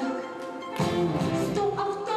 Stop! Stop!